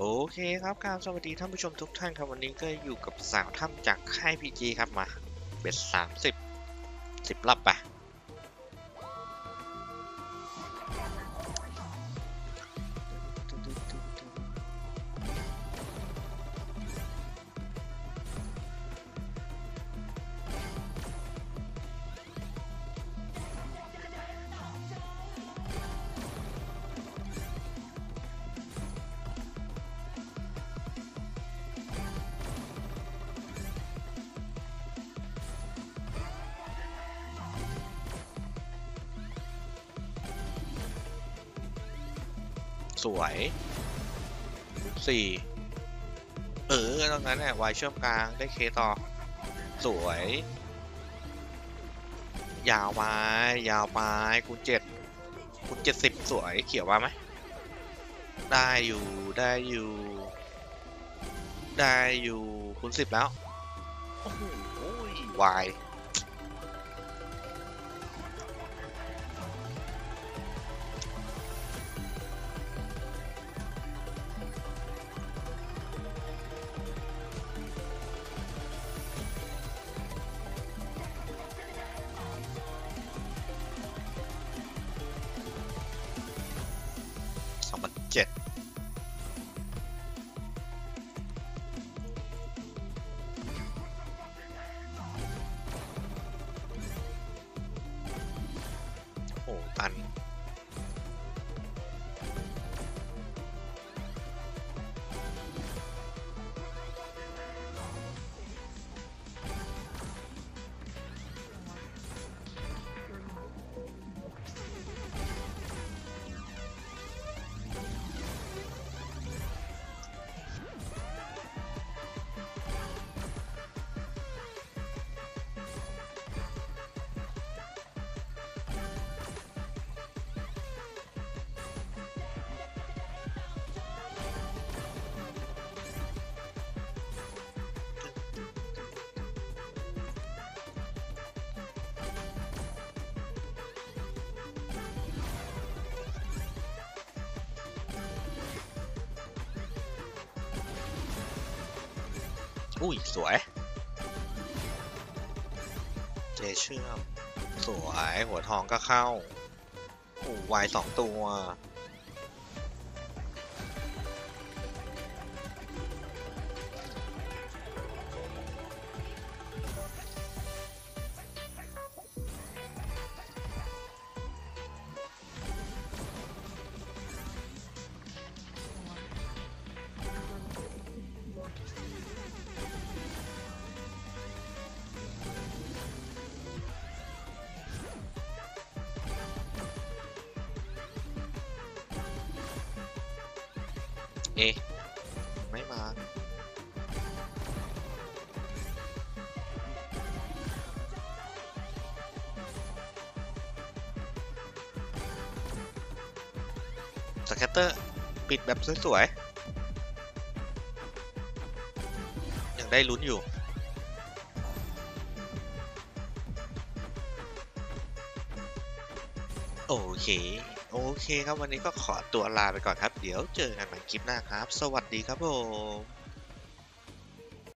โอเคครับการสวัสดีท่านผู้ชมทุกท่านครับวันนี้ก็อยู่กับสาวถ้ำจากค่ายพีจีครับมา เบ็ดสามสิบสิบรับไป สวยสี่เออตรงนั้นเนี่ยวายเชื่อมกลางได้เคต่อ สวย ยาวไปยาวไปคูณเจ็ดคูณเจ็ดสิบสวยเขียวมาไหมได้อยู่ได้อยู่ ได้อยู่คูณสิบแล้ว โอ้โหวาย โอุ้ย สวยเจเชื่อม สวย หัวทองก็เข้าโอ้วายสองตัว เอไม่มา สแคตเตอร์ ปิดแบบสวยๆ ยังได้ลุ้นอยู่โอเค โอเคครับวันนี้ก็ขอตัวลาไปก่อนครับ เดี๋ยวเจอกันใหม่คลิปหน้าครับ สวัสดีครับผม